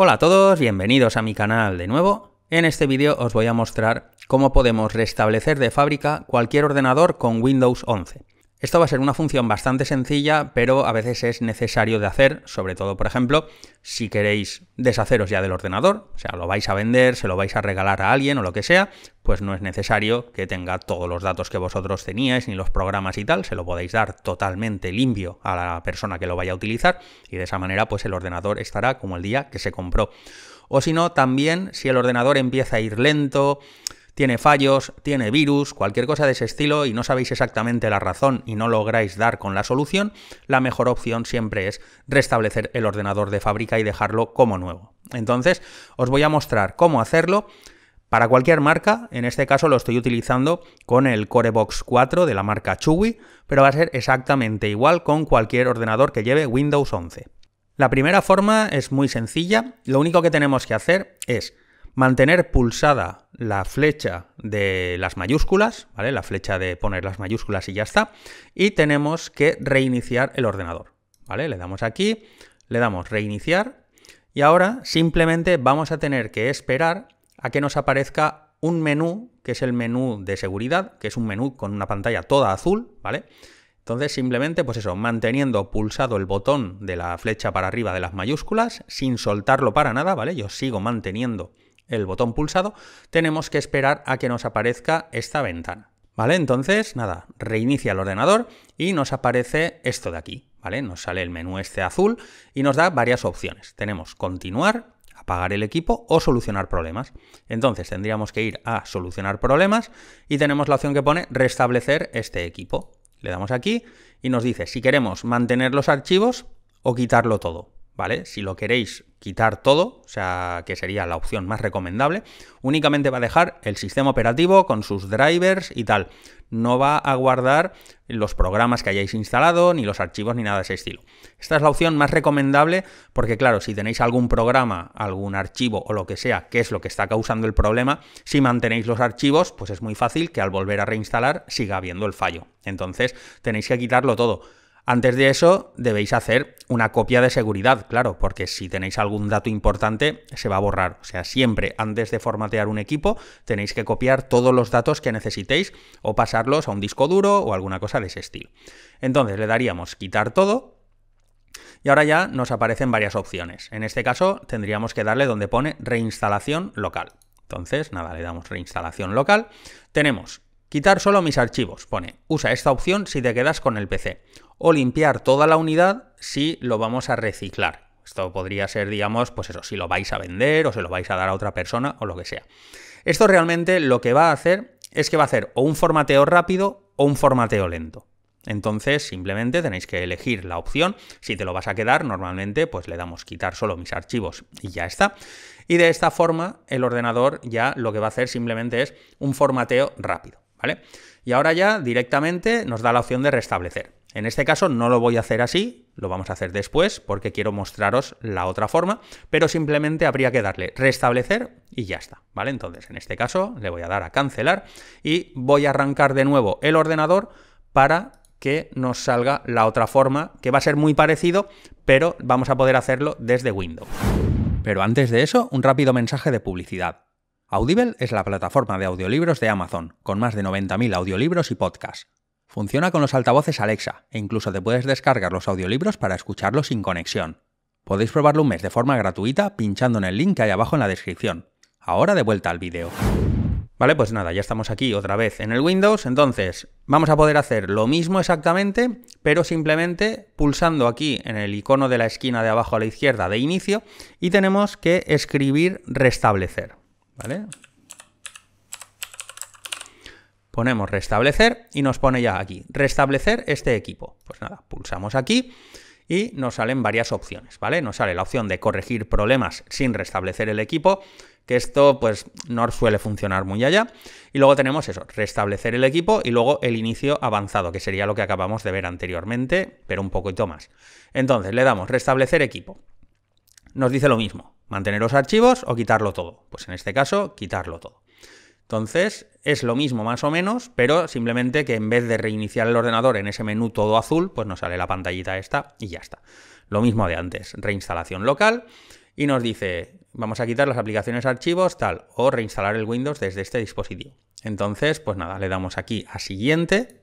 Hola a todos, bienvenidos a mi canal de nuevo. En este vídeo os voy a mostrar cómo podemos restablecer de fábrica cualquier ordenador con Windows 11. Esto va a ser una función bastante sencilla, pero a veces es necesario de hacer, sobre todo, por ejemplo, si queréis deshaceros ya del ordenador, o sea, lo vais a vender, se lo vais a regalar a alguien o lo que sea, pues no es necesario que tenga todos los datos que vosotros teníais, ni los programas y tal, se lo podéis dar totalmente limpio a la persona que lo vaya a utilizar y de esa manera pues el ordenador estará como el día que se compró. O si no, también si el ordenador empieza a ir lento, tiene fallos, tiene virus, cualquier cosa de ese estilo y no sabéis exactamente la razón y no lográis dar con la solución, la mejor opción siempre es restablecer el ordenador de fábrica y dejarlo como nuevo. Entonces, os voy a mostrar cómo hacerlo. Para cualquier marca, en este caso lo estoy utilizando con el Corebox 4 de la marca Chewy, pero va a ser exactamente igual con cualquier ordenador que lleve Windows 11. La primera forma es muy sencilla, lo único que tenemos que hacer es mantener pulsada la flecha de las mayúsculas, ¿vale? La flecha de poner las mayúsculas y ya está. Y tenemos que reiniciar el ordenador, ¿vale? Le damos aquí, le damos reiniciar y ahora simplemente vamos a tener que esperar a que nos aparezca un menú, que es el menú de seguridad, que es un menú con una pantalla toda azul, ¿vale? Entonces simplemente, pues eso, manteniendo pulsado el botón de la flecha para arriba de las mayúsculas, sin soltarlo para nada, ¿vale? Yo sigo manteniendo el botón pulsado, tenemos que esperar a que nos aparezca esta ventana. ¿Vale? Entonces, nada, reinicia el ordenador y nos aparece esto de aquí, ¿vale? Nos sale el menú este azul y nos da varias opciones. Tenemos continuar, apagar el equipo o solucionar problemas. Entonces tendríamos que ir a solucionar problemas y tenemos la opción que pone restablecer este equipo. Le damos aquí y nos dice si queremos mantener los archivos o quitarlo todo. ¿Vale? Si lo queréis quitar todo, o sea, que sería la opción más recomendable, únicamente va a dejar el sistema operativo con sus drivers y tal. No va a guardar los programas que hayáis instalado, ni los archivos, ni nada de ese estilo. Esta es la opción más recomendable porque, claro, si tenéis algún programa, algún archivo o lo que sea, que es lo que está causando el problema, si mantenéis los archivos, pues es muy fácil que al volver a reinstalar siga habiendo el fallo. Entonces, tenéis que quitarlo todo. Antes de eso debéis hacer una copia de seguridad, claro, porque si tenéis algún dato importante se va a borrar. O sea, siempre antes de formatear un equipo tenéis que copiar todos los datos que necesitéis o pasarlos a un disco duro o alguna cosa de ese estilo. Entonces le daríamos quitar todo y ahora ya nos aparecen varias opciones. En este caso tendríamos que darle donde pone reinstalación local. Entonces, nada, le damos reinstalación local. Tenemos quitar solo mis archivos. Pone, usa esta opción si te quedas con el PC o limpiar toda la unidad si lo vamos a reciclar. Esto podría ser, digamos, pues eso, si lo vais a vender o se lo vais a dar a otra persona o lo que sea. Esto realmente lo que va a hacer es que va a hacer o un formateo rápido o un formateo lento. Entonces simplemente tenéis que elegir la opción. Si te lo vas a quedar, normalmente pues le damos quitar solo mis archivos y ya está. Y de esta forma el ordenador ya lo que va a hacer simplemente es un formateo rápido. ¿Vale? Y ahora ya directamente nos da la opción de restablecer. En este caso no lo voy a hacer así, lo vamos a hacer después porque quiero mostraros la otra forma, pero simplemente habría que darle restablecer y ya está, ¿vale? Entonces en este caso le voy a dar a cancelar y voy a arrancar de nuevo el ordenador para que nos salga la otra forma, que va a ser muy parecido, pero vamos a poder hacerlo desde Windows. Pero antes de eso, un rápido mensaje de publicidad. Audible es la plataforma de audiolibros de Amazon, con más de 90.000 audiolibros y podcasts. Funciona con los altavoces Alexa e incluso te puedes descargar los audiolibros para escucharlos sin conexión. Podéis probarlo un mes de forma gratuita pinchando en el link que hay abajo en la descripción. Ahora de vuelta al vídeo. Vale, pues nada, ya estamos aquí otra vez en el Windows, entonces vamos a poder hacer lo mismo exactamente, pero simplemente pulsando aquí en el icono de la esquina de abajo a la izquierda de inicio y tenemos que escribir restablecer, ¿vale? Ponemos restablecer y nos pone ya aquí, restablecer este equipo. Pues nada, pulsamos aquí y nos salen varias opciones, ¿vale? Nos sale la opción de corregir problemas sin restablecer el equipo, que esto pues no suele funcionar muy allá. Y luego tenemos eso, restablecer el equipo y luego el inicio avanzado, que sería lo que acabamos de ver anteriormente, pero un poquito más. Entonces le damos restablecer equipo. Nos dice lo mismo, mantener los archivos o quitarlo todo. Pues en este caso, quitarlo todo. Entonces, es lo mismo más o menos, pero simplemente que en vez de reiniciar el ordenador en ese menú todo azul, pues nos sale la pantallita esta y ya está. Lo mismo de antes, reinstalación local y nos dice, vamos a quitar las aplicaciones archivos, tal, o reinstalar el Windows desde este dispositivo. Entonces, pues nada, le damos aquí a siguiente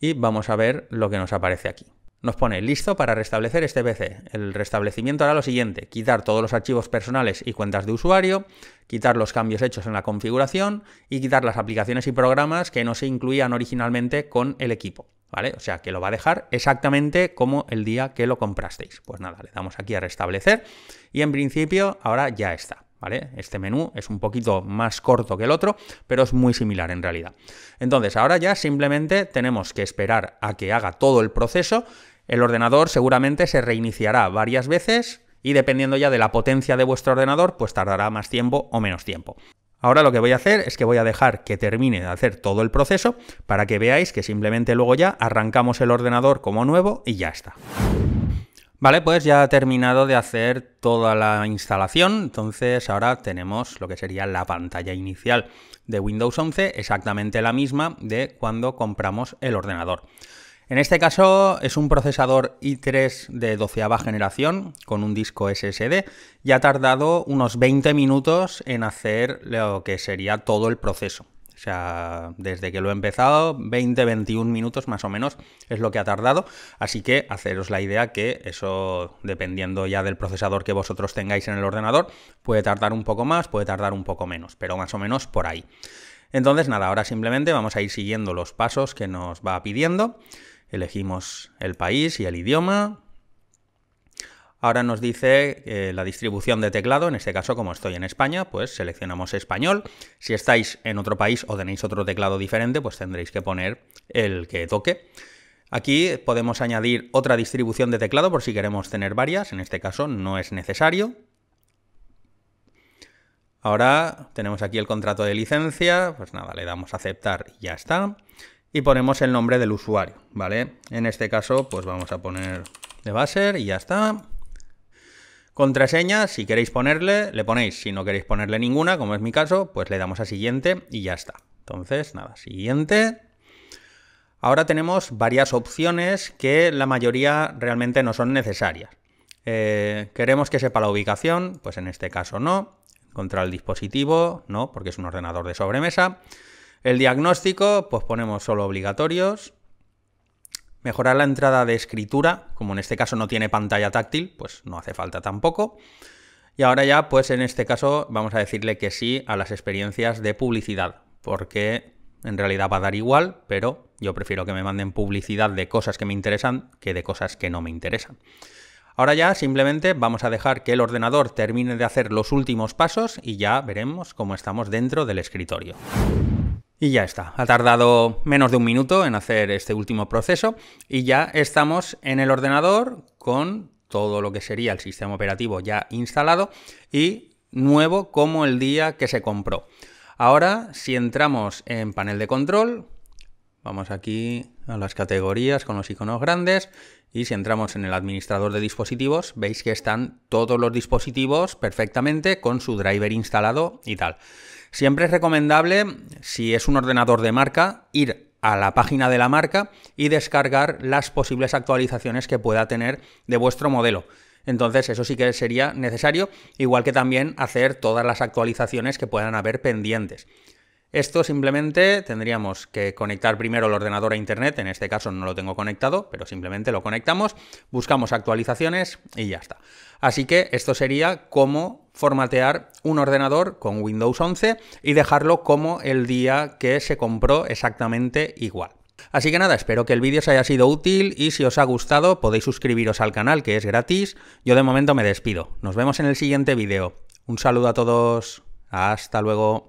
y vamos a ver lo que nos aparece aquí. Nos pone listo para restablecer este PC. El restablecimiento hará lo siguiente, quitar todos los archivos personales y cuentas de usuario, quitar los cambios hechos en la configuración y quitar las aplicaciones y programas que no se incluían originalmente con el equipo. ¿Vale? O sea que lo va a dejar exactamente como el día que lo comprasteis. Pues nada, le damos aquí a restablecer y en principio ahora ya está. Este menú es un poquito más corto que el otro, pero es muy similar en realidad. Entonces, ahora ya simplemente tenemos que esperar a que haga todo el proceso. El ordenador seguramente se reiniciará varias veces y dependiendo ya de la potencia de vuestro ordenador, pues tardará más tiempo o menos tiempo. Ahora lo que voy a hacer es que voy a dejar que termine de hacer todo el proceso para que veáis que simplemente luego ya arrancamos el ordenador como nuevo y ya está. Vale, pues ya ha terminado de hacer toda la instalación, entonces ahora tenemos lo que sería la pantalla inicial de Windows 11, exactamente la misma de cuando compramos el ordenador. En este caso es un procesador i3 de doceava generación con un disco SSD y ha tardado unos 20 minutos en hacer lo que sería todo el proceso. O sea, desde que lo he empezado, 20-21 minutos más o menos es lo que ha tardado. Así que haceros la idea que eso, dependiendo ya del procesador que vosotros tengáis en el ordenador, puede tardar un poco más, puede tardar un poco menos, pero más o menos por ahí. Entonces, nada, ahora simplemente vamos a ir siguiendo los pasos que nos va pidiendo. Elegimos el país y el idioma, Ahora nos dice eh, la distribución de teclado, en este caso como estoy en España, pues seleccionamos español. Si estáis en otro país o tenéis otro teclado diferente, pues tendréis que poner el que toque. Aquí podemos añadir otra distribución de teclado por si queremos tener varias, en este caso no es necesario. Ahora tenemos aquí el contrato de licencia, pues nada, le damos a aceptar y ya está. Y ponemos el nombre del usuario, ¿vale? En este caso, pues vamos a poner de baser y ya está. Contraseña, si queréis ponerle, le ponéis. Si no queréis ponerle ninguna, como es mi caso, pues le damos a siguiente y ya está. Entonces, nada, siguiente. Ahora tenemos varias opciones que la mayoría realmente no son necesarias. Eh, queremos que sepa la ubicación, pues en este caso no. Encontrar el dispositivo, no, porque es un ordenador de sobremesa. El diagnóstico, pues ponemos solo obligatorios. Mejorar la entrada de escritura, como en este caso no tiene pantalla táctil, pues no hace falta tampoco. Y ahora ya, pues en este caso vamos a decirle que sí a las experiencias de publicidad, porque en realidad va a dar igual, pero yo prefiero que me manden publicidad de cosas que me interesan que de cosas que no me interesan. Ahora ya simplemente vamos a dejar que el ordenador termine de hacer los últimos pasos y ya veremos cómo estamos dentro del escritorio. Y ya está, ha tardado menos de un minuto en hacer este último proceso y ya estamos en el ordenador con todo lo que sería el sistema operativo ya instalado y nuevo como el día que se compró. Ahora, si entramos en panel de control, vamos aquí a las categorías con los iconos grandes y si entramos en el administrador de dispositivos, veis que están todos los dispositivos perfectamente con su driver instalado y tal. Siempre es recomendable, si es un ordenador de marca, ir a la página de la marca y descargar las posibles actualizaciones que pueda tener de vuestro modelo. Entonces eso sí que sería necesario, igual que también hacer todas las actualizaciones que puedan haber pendientes. Esto simplemente tendríamos que conectar primero el ordenador a internet, en este caso no lo tengo conectado, pero simplemente lo conectamos, buscamos actualizaciones y ya está. Así que esto sería cómo formatear un ordenador con Windows 11 y dejarlo como el día que se compró exactamente igual. Así que nada, espero que el vídeo os haya sido útil y si os ha gustado podéis suscribiros al canal que es gratis. Yo de momento me despido. Nos vemos en el siguiente vídeo. Un saludo a todos. Hasta luego.